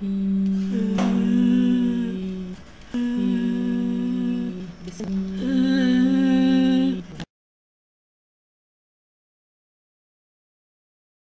Bismillah.